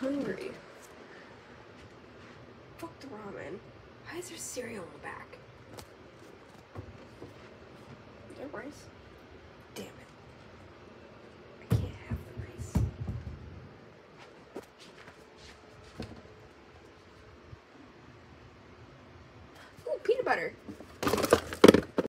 hungry. Fuck the ramen. Why is there cereal in the back? Is there rice? Damn it. I can't have the rice. Ooh, peanut butter.